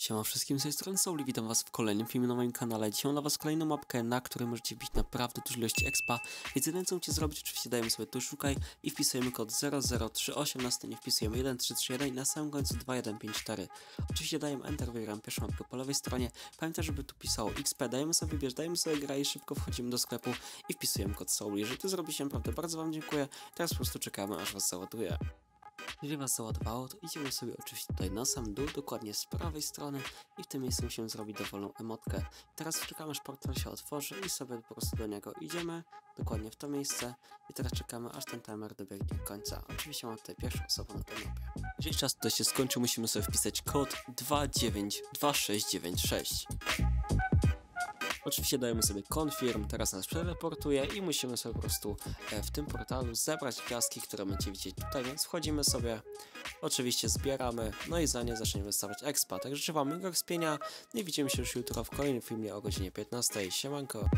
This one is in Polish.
Siema wszystkim, z tej strony Souli, witam was w kolejnym filmie na moim kanale. Dzisiaj mam dla was kolejną mapkę, na której możecie wbić naprawdę dużo ilości expa, więc jedyne co musicie zrobić, oczywiście dajemy sobie tu szukaj i wpisujemy kod 0038, następnie wpisujemy 1331 i na samym końcu 2154. Oczywiście dajemy enter, wybieram pierwszą mapkę po lewej stronie, pamiętaj, żeby tu pisało XP, dajemy sobie wybierz, dajemy sobie gra i szybko wchodzimy do sklepu i wpisujemy kod Souli. Jeżeli to zrobicie, naprawdę bardzo wam dziękuję, teraz po prostu czekamy aż was załaduje. Jeżeli Was załadowało, to idziemy sobie oczywiście tutaj na sam dół, dokładnie z prawej strony i w tym miejscu musimy zrobić dowolną emotkę. Teraz czekamy, aż portal się otworzy i sobie po prostu do niego idziemy, dokładnie w to miejsce i teraz czekamy, aż ten timer dobiegnie końca. Oczywiście mam tutaj pierwszą osobę na tej mapie. Jeżeli czas tutaj się skończy, musimy sobie wpisać kod 292696. Oczywiście dajemy sobie confirm, teraz nas przereportuje i musimy sobie po prostu e, w tym portalu zebrać gwiazdki, które będziecie widzieć tutaj, więc wchodzimy sobie, oczywiście zbieramy, no i za nie zaczniemy stawiać expa. Także życzę wam miłego spienia, no i widzimy się już jutro w kolejnym filmie o godzinie 15. Siemanko!